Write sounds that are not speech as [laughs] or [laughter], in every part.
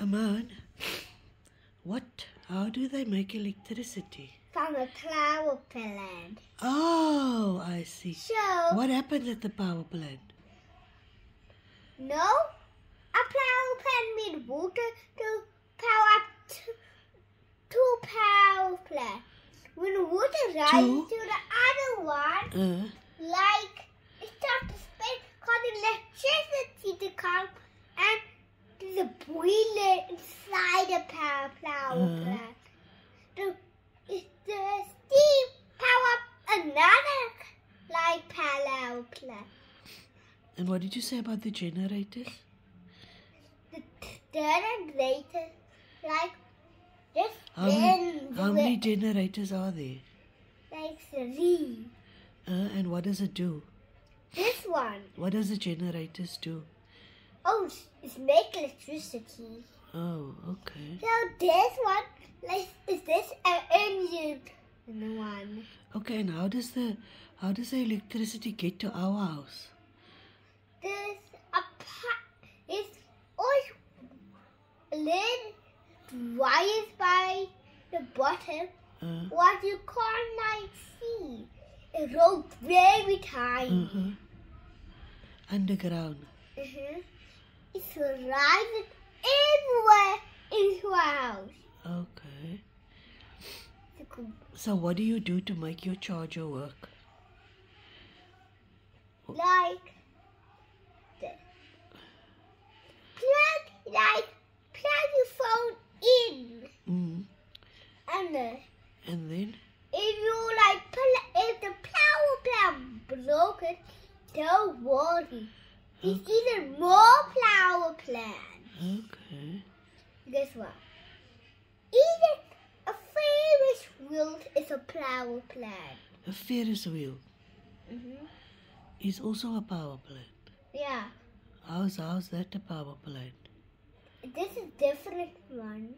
Aman, what? How do they make electricity? From a power plant. Oh, I see. So, What happens at the power plant? no, a power plant need water to power up two power plants. When water rises to the other one, Uh, like it starts to spin, cause electricity to come, and a boiler inside the power power Uh-huh. plant. The, it's the steam power another like power plant. and what did you say about the generators? The generator, like this How many, how many generators are there? like three. Uh, and what does it do? This one, What does the generators do? Oh, it's- it's make electricity. Oh, okay. So this one, like, is this an engine? one. Okay, and how does the how does the electricity get to our house? This a is all lid wires by the bottom. Uh, What you can't see. It rolls very tiny. uh-huh. Underground. Mm-hmm. It's rising everywhere into our house. Okay. So what do you do to make your charger work? like this. Plug like plug your phone in Mm. and then And then? if you like if the power plant broken, don't worry. There's even more power plants. Okay. Guess what? Even a Ferris wheel is a power plant. A Ferris wheel hmm is also a power plant. Yeah, How's how's that a power plant? this is different one.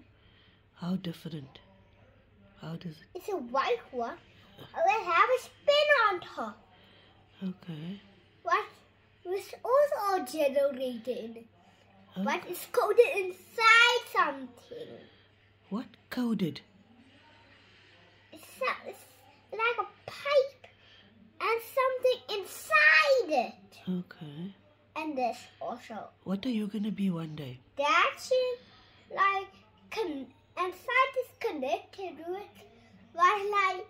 How different? How does it? It's a white one. It have a spin on top. Okay. What was also. Oh, But it's coded inside something. What coded? It's, it's like a pipe and something inside it. Okay. And this also. What are you gonna be one day? That's it. Like, con- inside is connected with, was like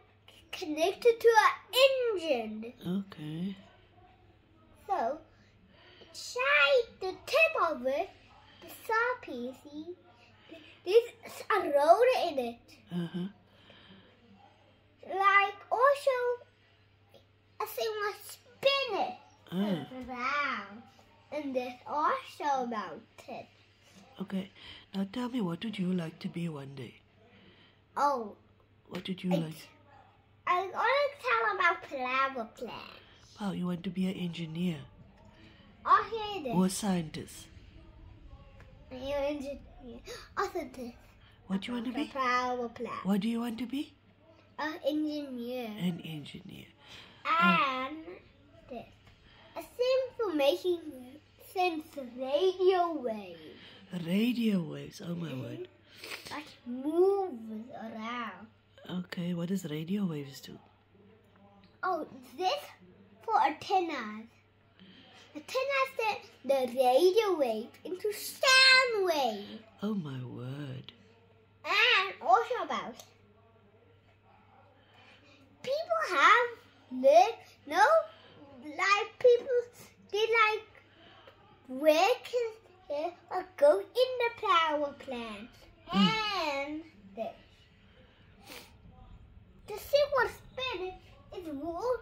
connected to an engine. Okay. So, inside the tip of it, the saw PC, there's a rotor in it. Uh huh. Like, also, I thing was spin it Ah. around. And this also mounted. Okay. Now tell me, what would you like to be one day? Oh, What would you I- like? I'm gonna tell about flower plants. Oh, you want to be an engineer Oh, here it or a scientist? You're engineer. Also this. What do you want to be? flower plant. What do you want to be? An engineer. An engineer. And this. A thing for making sense radio waves. Radio waves. Oh my word. That moves around. Okay. What does radio waves do? Oh, this antennas. Antennas send the radio wave into sound wave. Oh my word. And also about people have live no like people they like work uh, or go in the power plant and this. The thing was spinning is wool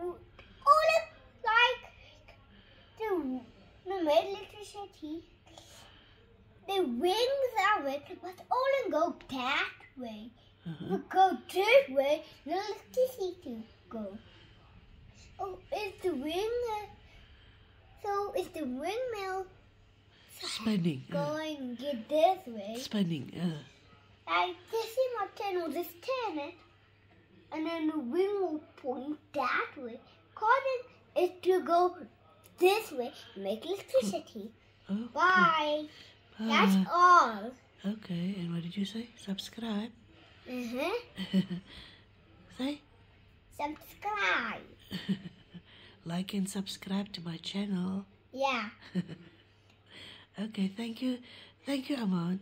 all it like the the made electricity the wings of it must only go that way. Uh-huh. But go this way, the electricity go. Oh, is the wing? Uh, so is the windmill Spinning. Uh, going get this way? spinning. Uh, Like this is my turn will just turn it, and then the wing will point that way. Causing it to go this way, make electricity. Oh. Bye. That's Uh, all. okay, and what did you say? Subscribe. Uh-huh. [laughs] say? Subscribe. [laughs] like and subscribe to my channel. Yeah. [laughs] Okay, thank you. Thank you, Amon.